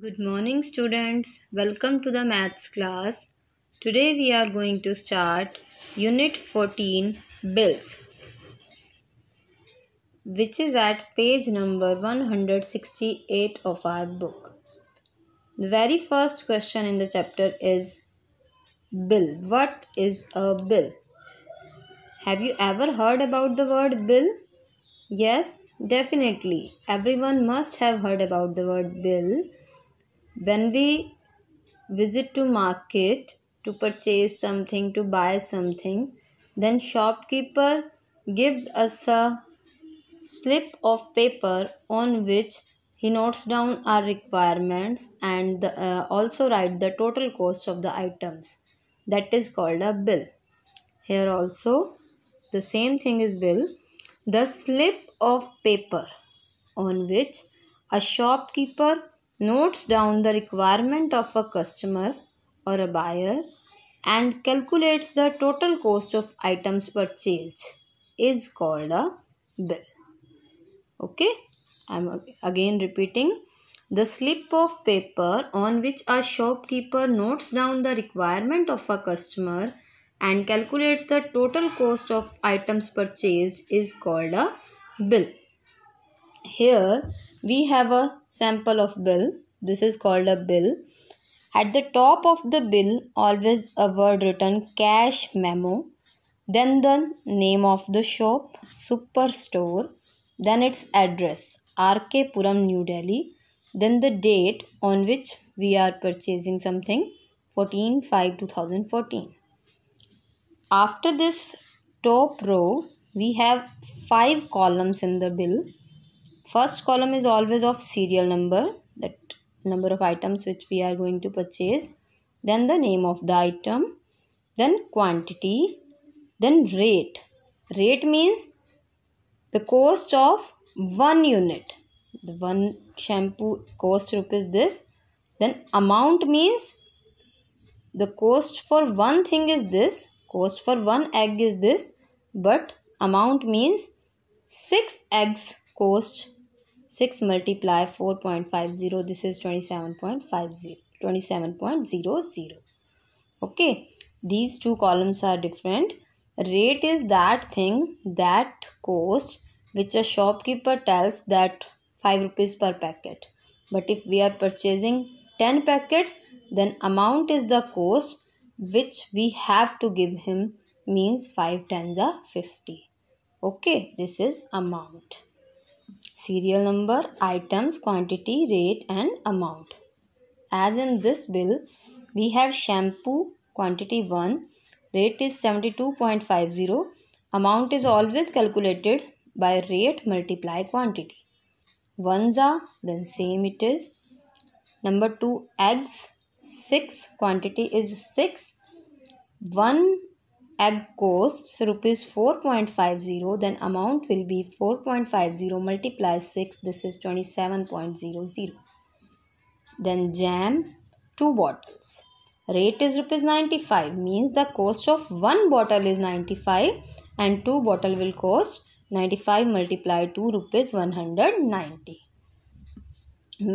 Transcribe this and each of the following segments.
Good morning, students. Welcome to the maths class. Today we are going to start Unit 14 Bills, which is at page number 168 of our book. The very first question in the chapter is Bill. What is a bill? Have you ever heard about the word bill? Yes, definitely. Everyone must have heard about the word bill when we visit to market to purchase something to buy something then shopkeeper gives us a slip of paper on which he notes down our requirements and the, uh, also write the total cost of the items. That is called a bill. Here also the same thing is bill. The slip of paper on which a shopkeeper notes down the requirement of a customer or a buyer and calculates the total cost of items purchased is called a bill. Okay, I'm again repeating. The slip of paper on which a shopkeeper notes down the requirement of a customer and calculates the total cost of items purchased is called a bill. Here we have a sample of bill. This is called a bill. At the top of the bill, always a word written cash memo. Then the name of the shop, superstore. Then its address, RK Puram, New Delhi. Then the date on which we are purchasing something, 14 5 2014. After this top row, we have five columns in the bill first column is always of serial number that number of items which we are going to purchase. Then the name of the item. Then quantity. Then rate. Rate means the cost of one unit. The one shampoo cost rupees this. Then amount means the cost for one thing is this cost for one egg is this but amount means six eggs cost 6 multiply 4.50 this is 27.50 27.00 okay these two columns are different. Rate is that thing that cost which a shopkeeper tells that 5 rupees per packet. But if we are purchasing 10 packets then amount is the cost which we have to give him means 5 tens are 50 okay this is amount serial number, items, quantity, rate and amount. As in this bill, we have shampoo quantity 1, rate is 72.50, amount is always calculated by rate multiply quantity. Ones are then same it is. Number 2 eggs 6 quantity is 6 1 egg costs rupees 4.50 then amount will be 4.50 multiplies 6 this is 27.00 then jam two bottles. Rate is rupees 95 means the cost of one bottle is 95 and two bottle will cost 95 multiplied 2 rupees 190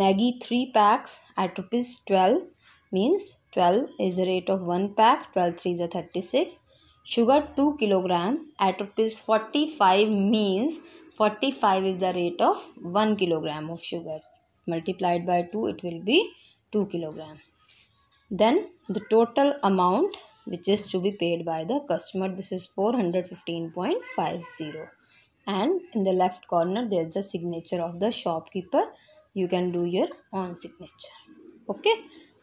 maggi 3 packs at rupees 12 means 12 is the rate of 1 pack 12 3 is a 36 Sugar 2 kilogram. At rupees 45 means 45 is the rate of 1 kilogram of sugar. Multiplied by 2 it will be 2 kilogram. Then the total amount which is to be paid by the customer this is 415.50 and in the left corner there is the signature of the shopkeeper. You can do your own signature. Okay?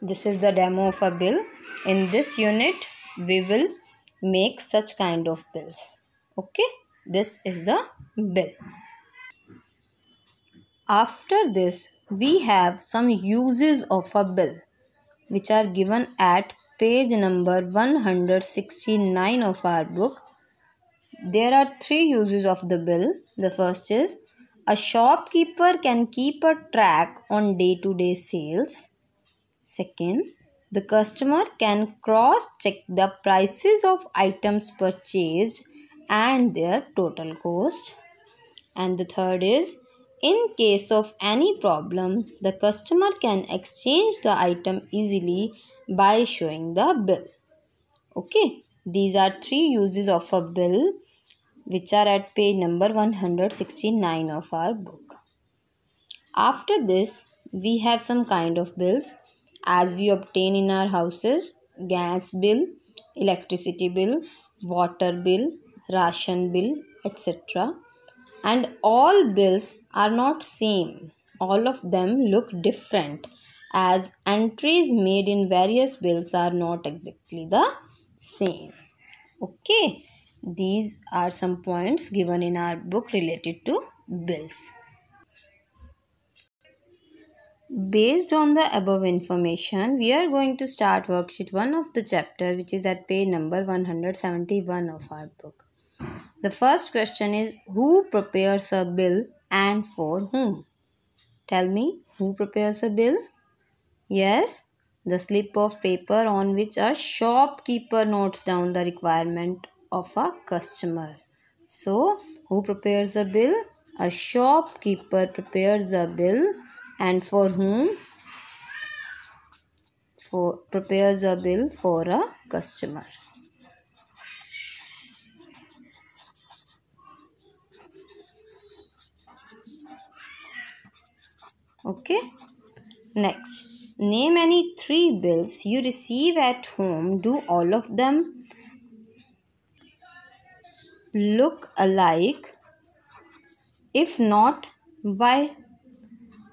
This is the demo of a bill. In this unit we will make such kind of bills. Okay? This is a bill. After this we have some uses of a bill which are given at page number 169 of our book. There are three uses of the bill. The first is a shopkeeper can keep a track on day to day sales. Second the customer can cross check the prices of items purchased and their total cost. And the third is In case of any problem, the customer can exchange the item easily by showing the bill. Okay, these are three uses of a bill which are at page number 169 of our book. After this, we have some kind of bills as we obtain in our houses gas bill, electricity bill, water bill, ration bill, etc and all bills are not same. All of them look different as entries made in various bills are not exactly the same. Okay these are some points given in our book related to bills based on the above information we are going to start worksheet 1 of the chapter which is at page number 171 of our book the first question is Who prepares a bill and for whom? Tell me, who prepares a bill? Yes, the slip of paper on which a shopkeeper notes down the requirement of a customer. So, who prepares a bill? A shopkeeper prepares a bill and for whom? For prepares a bill for a customer. okay next name any three bills you receive at home do all of them look alike if not why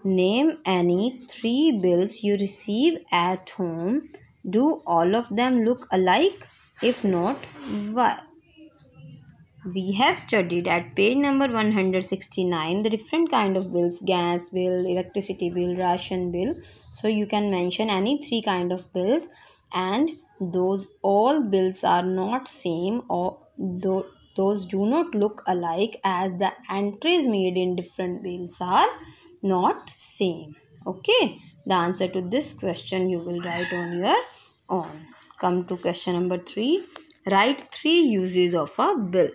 name any three bills you receive at home. Do all of them look alike? If not why? We have studied at page number 169 the different kind of bills gas bill electricity bill ration bill. So you can mention any three kind of bills and those all bills are not same or th- those do not look alike as the entries made in different bills are not same okay the answer to this question you will write on your own come to question number 3 write three uses of a bill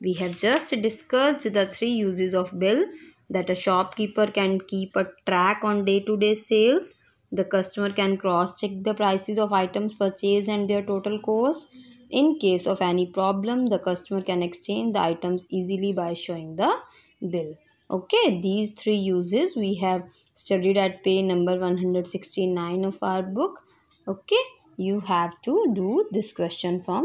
we have just discussed the three uses of bill that a shopkeeper can keep a track on day-to-day sales. The customer can cross-check the prices of items purchased and their total cost. In case of any problem, the customer can exchange the items easily by showing the bill. Okay, these three uses we have studied at page number 169 of our book. Okay, you have to do this question from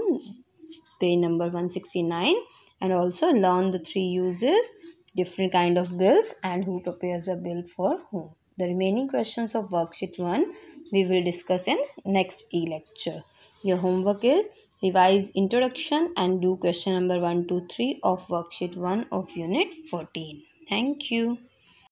page number 169 and also learn the three uses different kind of bills and who prepares a bill for whom. The remaining questions of worksheet 1 we will discuss in next e-lecture. Your homework is revise introduction and do question number 1 2 3 of worksheet 1 of unit 14 thank you